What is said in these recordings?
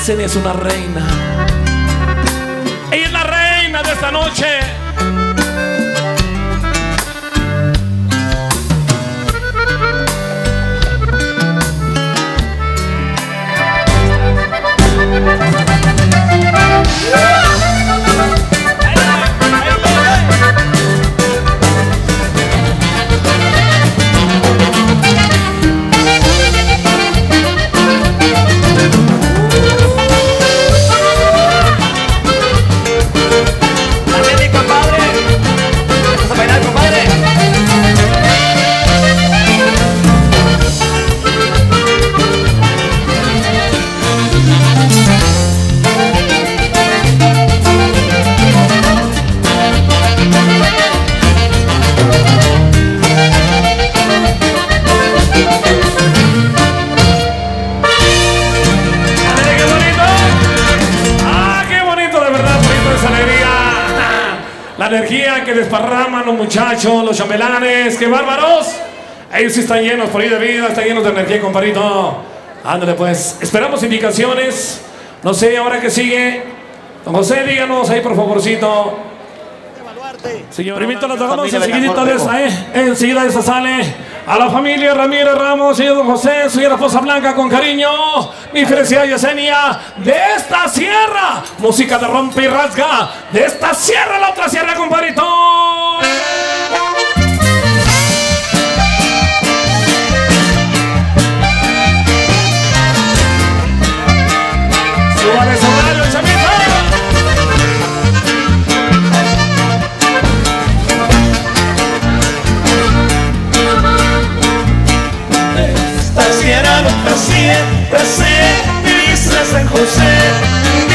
Yesenia es una reina. Ella es la reina de esta noche. Energía que desparraman los muchachos, los chambelanes. ¡Qué bárbaros! Ellos sí están llenos por ahí de vida, están llenos de energía, compadrito. Ándale, pues. Esperamos indicaciones. No sé, ahora que sigue. Don José, díganos ahí, por favorcito. Señor, primito la tocamos Familia enseguidita de Betancourt, esa, ¿eh? Enseguida esa sale. A la familia Ramírez Ramos, señor Don José, señora Poza Blanca, con cariño. Mi felicidad Yesenia, de esta sierra. Música de rompe y rasga. De esta sierra la otra sierra, compadrito. Nunca siempre se isla San José.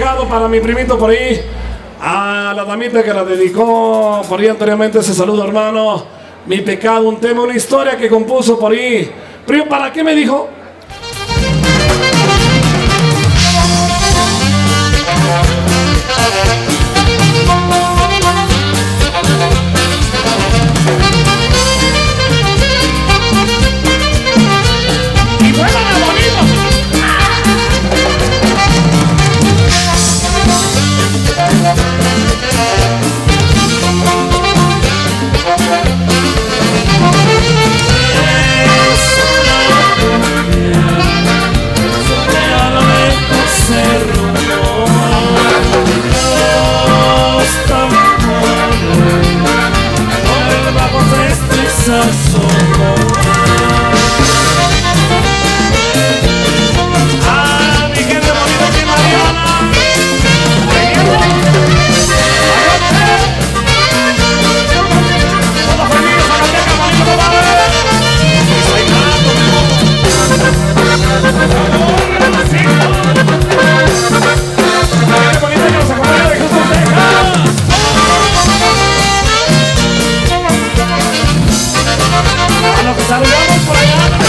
Para mi primito por ahí. A la damita que la dedicó por ahí anteriormente ese saludo, hermano. Mi pecado, un tema, una historia que compuso por ahí. Primo, ¿para qué me dijo? Saludamos por allá.